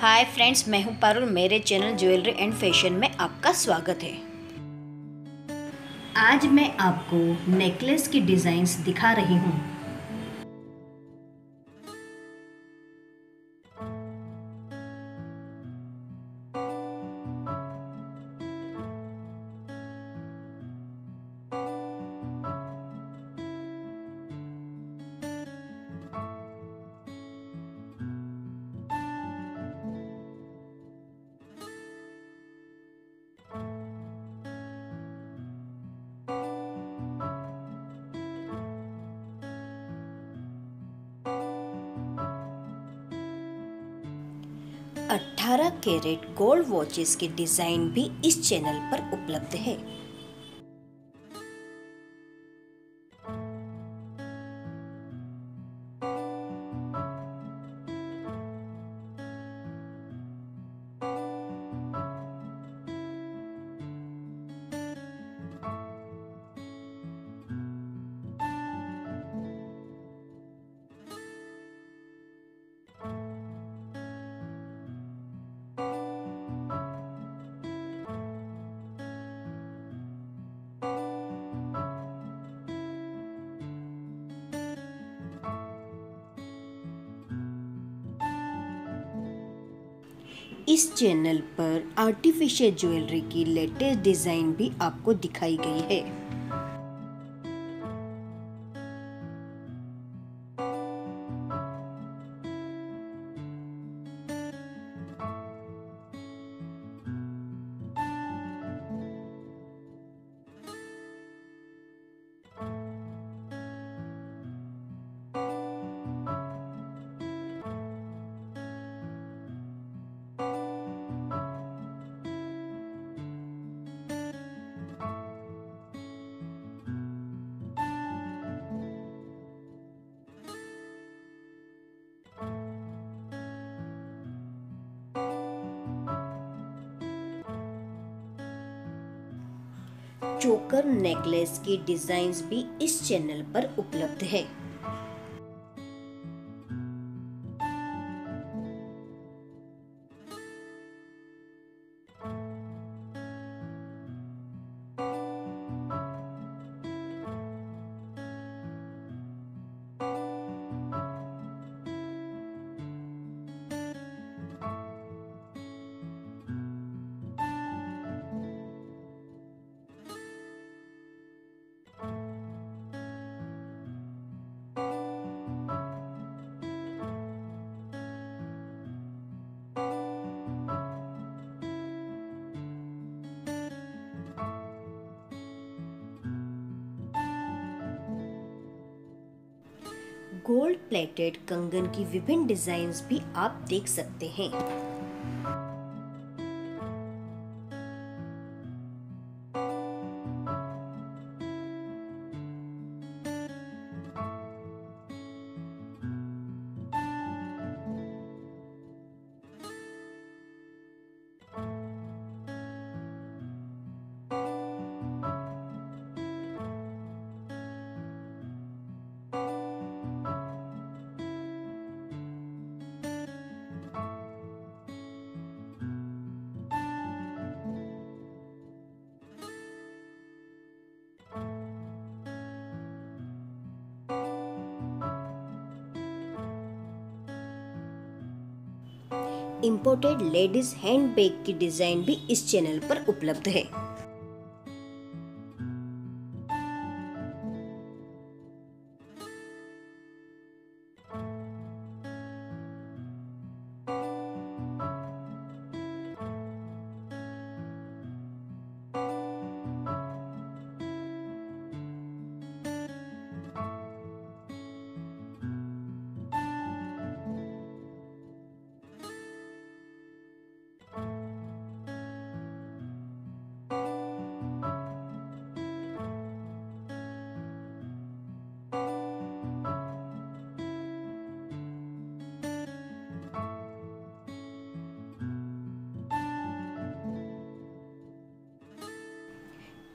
Hi friends मैं हूँ पारुल मेरे चैनल ज्वेलरी एंड फ़ैशन में आपका स्वागत है। आज मैं आपको नेकलेस की डिज़ाइंस दिखा रही हूँ। अट्ठारह कैरेट गोल्ड वॉचेस के डिज़ाइन भी इस चैनल पर उपलब्ध है। इस चैनल पर आर्टिफिशियल ज्वेलरी की लेटेस्ट डिज़ाइन भी आपको दिखाई गई है। चोकर नेकलेस की डिज़ाइन भी इस चैनल पर उपलब्ध है। गोल्ड प्लेटेड कंगन की विभिन्न डिज़ाइन भी आप देख सकते हैं। इम्पोर्टेड लेडीज़ हैंडबैग की डिज़ाइन भी इस चैनल पर उपलब्ध है।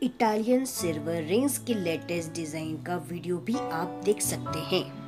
इटालियन सिल्वर रिंग्स के लेटेस्ट डिज़ाइन का वीडियो भी आप देख सकते हैं।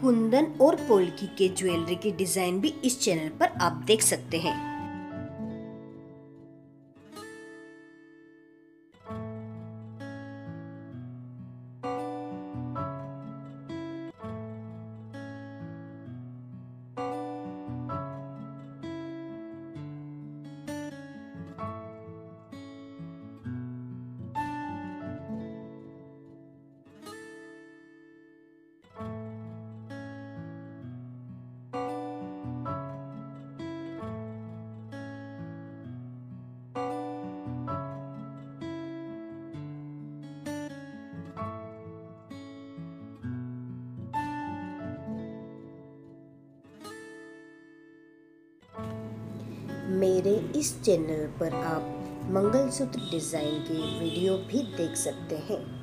कुंदन और पोल्की के ज्वेलरी के डिज़ाइन भी इस चैनल पर आप देख सकते हैं। मेरे इस चैनल पर आप मंगलसूत्र डिज़ाइन के वीडियो भी देख सकते हैं।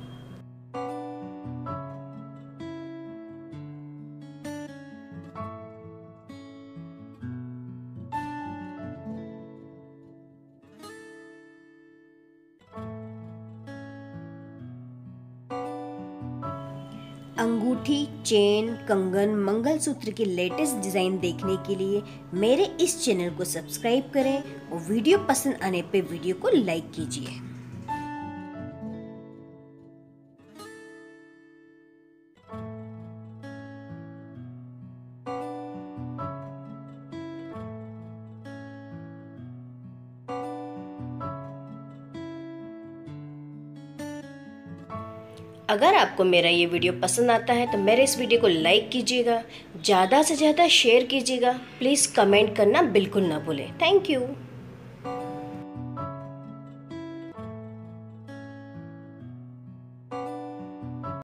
अंगूठी, चेन, कंगन, मंगलसूत्र की लेटेस्ट डिज़ाइन देखने के लिए मेरे इस चैनल को सब्सक्राइब करें और वीडियो पसंद आने पर वीडियो को लाइक कीजिए। अगर आपको मेरा ये वीडियो पसंद आता है तो मेरे इस वीडियो को लाइक कीजिएगा, ज़्यादा से ज़्यादा शेयर कीजिएगा। प्लीज़ कमेंट करना बिल्कुल ना भूलें। Thank you